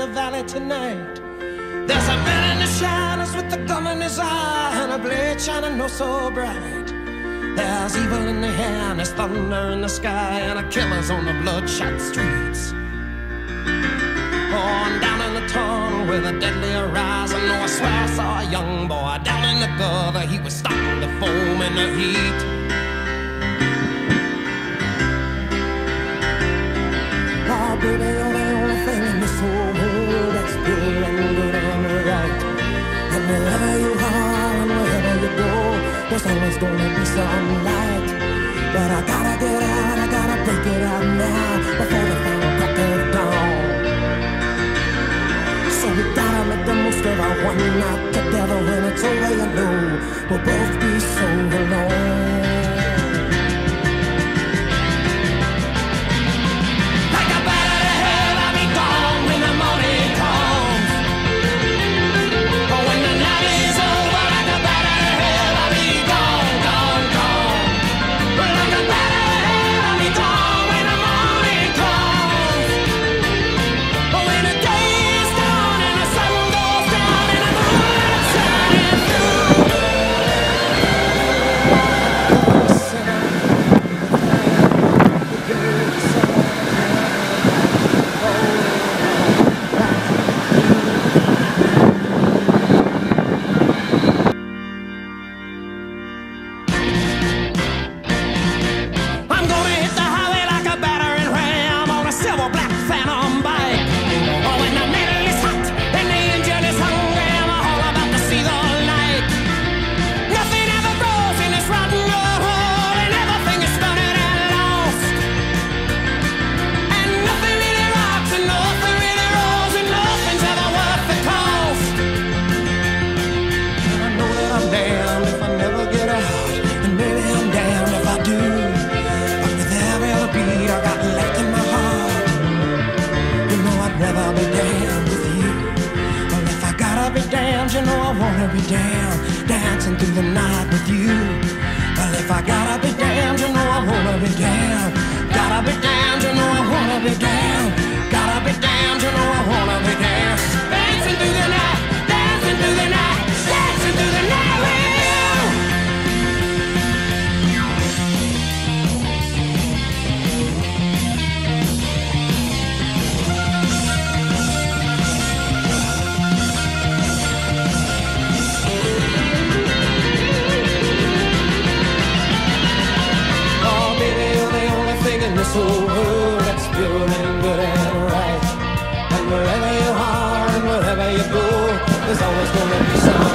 tonight. There's a man in the shadows with a gun in his eye and a blade shining oh so bright. There's evil in the air and there's thunder in the sky and a killer's on the bloodshot streets. Oh, on down in the tunnel with a deadly horizon. Oh, I swear I saw a young boy down in the gutter. He was starting to foam in the heat. Wherever you are and wherever you go, there's always gonna be some light. But I gotta get out, I gotta break it out now before the final crack of dawn. So we gotta make the most of our one night together when it's over, you know we'll both be so alone. Wanna be damned, dancing through the night wherever you are and wherever you go, there's always gonna be